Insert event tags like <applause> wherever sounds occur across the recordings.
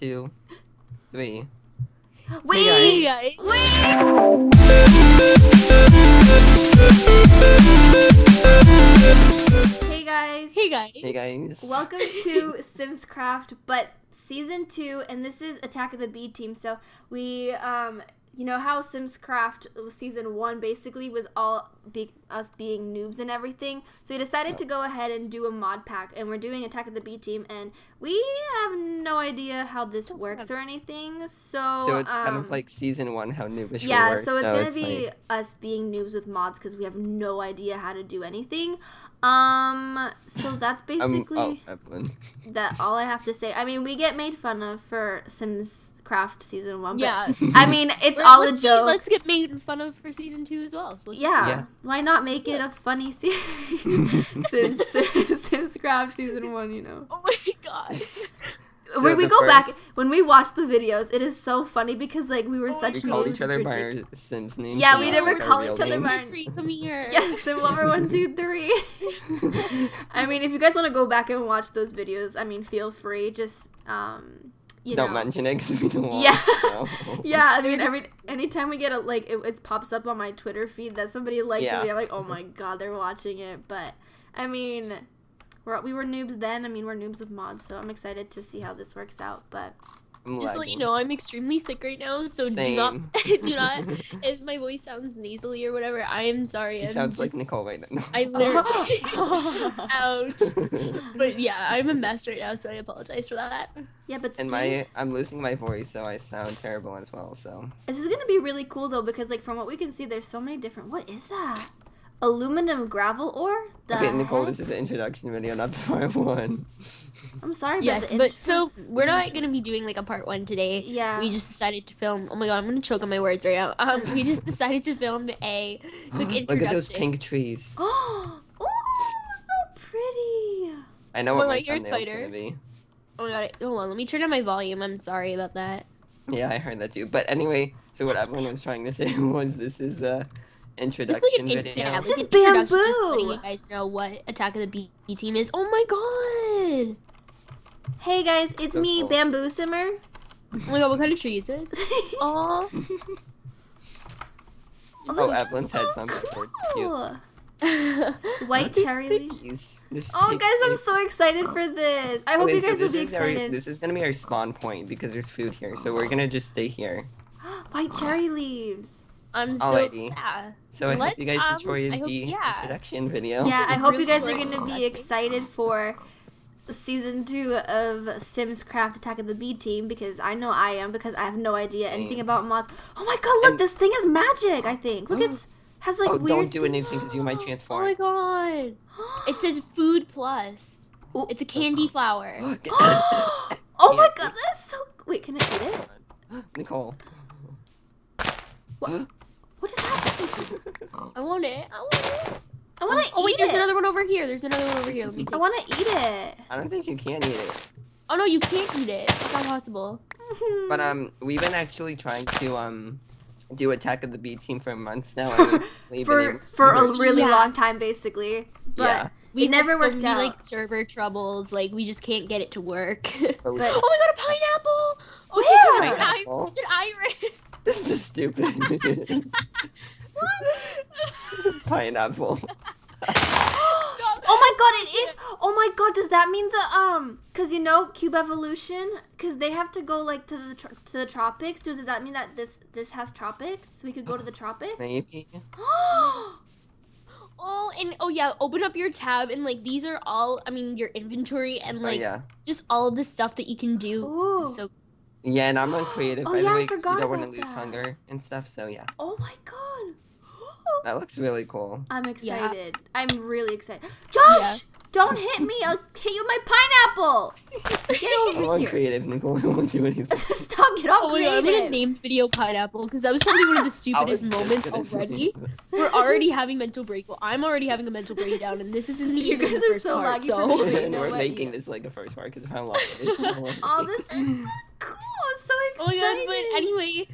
two, three. Wait, Hey, guys. wait. Hey guys. Hey guys. Hey guys. Welcome to <laughs> Sims Craft, but season two, and this is Attack of the B Team. So we, um, you know how Sims Craft season one basically was all be- us being noobs and everything. So we decided to go ahead and do a mod pack, and we're doing Attack of the B Team, and we have no idea how this Doesn't works have- or anything. So So it's kind um, of like season one, how noobish we yeah, were. so it's gonna it's be like- us being noobs with mods because we have no idea how to do anything. Um, so that's um, basically oh, Evelyn. <laughs> that all I have to say. I mean, we get made fun of for Sims Craft season one, but Yeah. <laughs> I mean, it's Let- all a let's joke. let's get made fun of for season two as well. So let's yeah. Yeah. why not make it a funny <laughs> series since Sims Craft season one? You know, Oh my god. So when we the go back, when we watch the videos, it is so funny because like we were Oh, such we called each other by ridiculous. our Sims names. Yeah, we never like, our call real each other names. by- Three, come here. Yeah, Sim Lover one, two, three. <laughs> I mean, if you guys want to go back and watch those videos, I mean, feel free. Just um, you Don't know. mention it because we don't want Yeah. to know. <laughs> Yeah, I mean, They're every just- anytime we get a like, it, it pops up on my Twitter feed that somebody liked Yeah. the video. I'm like, oh my god, they're watching it. But I mean, we're, we were noobs then. I mean, we're noobs with mods, so I'm excited to see how this works out. But I'm Just to let you know, I'm extremely sick right now, so do not <laughs> do not <laughs> if my voice sounds nasally or whatever, I am sorry. She I'm sounds like Nicole right now. I literally <laughs> ouch. But yeah, I'm a mess right now, so I apologize for that. yeah, but and my I'm losing my voice, so I sound terrible as well. So this is gonna be really cool though because like from what we can see, there's so many different. What is that? Aluminum gravel ore? The okay, Nicole, heck? this is an introduction video, not the <laughs> part one. I'm sorry. but Yes, the but so we're not gonna be doing like a part one today. Yeah. We just decided to film. Oh my god, I'm gonna choke on my words right now. Um, we just <laughs> decided to film a quick introduction. <gasps> Look at those pink trees. <gasps> Oh, so pretty. I know Oh what my my God, you're a thumbnail's spider. gonna be. Oh my god, hold on, let me turn down my volume. I'm sorry about that. Yeah, I heard that too. But anyway, so what Evelyn was trying to say <laughs> was this is the Just introduction like an, video. yeah, This like is an introduction, just letting you guys know what Attack of the B team is. Oh my god! Hey guys, it's So me, cool. Bamboo Simmer. Oh my god, what kind of tree is this? <laughs> Aw. <laughs> oh, Evelyn's head's on backwards. Cute. <laughs> Oh, White White cherry leaf. piggies. This Oh, guys, I'm so excited for this. I oh, hope Okay, you so guys will be is our- excited. this is gonna be our spawn point because there's food here, so we're gonna just stay here. <gasps> White cherry leaves. I'm so Alrighty. yeah. So I hope you guys um, enjoyed hope- the yeah. introduction video. Yeah, I hope really you guys are going to be excited for season two of Sims Craft Attack of the B Team because I know I am because I have no idea Same. anything about mods. Oh my god, look, And- this thing has magic, I think. Look, it <gasps> has like oh, weird. don't do anything because you might <gasps> Oh my god! It says <gasps> food plus. Ooh. It's a candy flower. oh my god, that is so. Wait, can I eat it? Nicole. What? What is happening? I want it. I want it. I want to Oh wait, there's it. another one over here. There's another one over here. Let me I want to eat it. I don't think you can eat it. Oh no, you can't eat it. It's not possible. <laughs> But um, we've been actually trying to um, do Attack of the B Team for months now. and <laughs> for for a really Yeah. long time, basically. But Yeah. We never had so worked many, out. like server troubles. Like we just can't get it to work. <laughs> but oh my god, a pineapple! Okay, Where? it's an, it's an iris. this is just stupid. <laughs> Pineapple. oh my god, it is. Oh my god, does that mean the um? Cause you know Cube Evolution, cause they have to go like to the tro- to the tropics. Does that mean that this this has tropics? We could go to the tropics. Maybe. <gasps> Oh, and oh yeah, open up your tab and like these are all. I mean, your inventory and Oh like yeah. just all of the stuff that you can do. Ooh. So Yeah, and I'm on creative Oh, by yeah, the I way, 'cause forgot we don't want to lose that. hunger and stuff. So yeah, oh my god. <gasps> that looks really cool. I'm Yeah. excited. I'm really excited. Josh, Yeah. don't hit me. I'll hit you with my pineapple. <laughs> Get I'm over on here. creative, Nicole. <laughs> I won't do anything. <laughs> Stop. Get off Oh my god, I'm gonna creative. name video pineapple because that was probably one of the stupidest moments already. We're already having mental break. Well, I'm already having a mental breakdown, and this isn't You guys the are first so part. laggy So for me. and we're making this like a first part because of how long it is. Oh, this is so cool. So Oh my god, but anyway,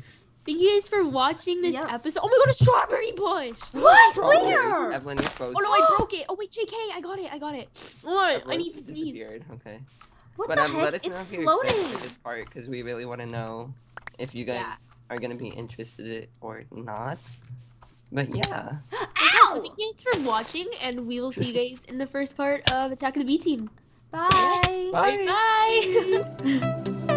thank you guys for watching this Yep. episode. Oh my god, a strawberry bush! <gasps> What? Strawberries. Where? Evelyn, you're frozen. Oh no, I <gasps> broke it. Oh wait, JK, I got it, I got it. What? on, I Evelyn need to just sneeze. Okay. What but the um, heck? let us know it's if you're excited floating. for this part because we really want to know if you guys Yeah. are gonna be interested or not. But yeah. Yes, <gasps> Ow! thank you guys for watching, and we will see you guys in the first part of Attack of the B Team. Bye. Bye. Bye. <laughs> <laughs>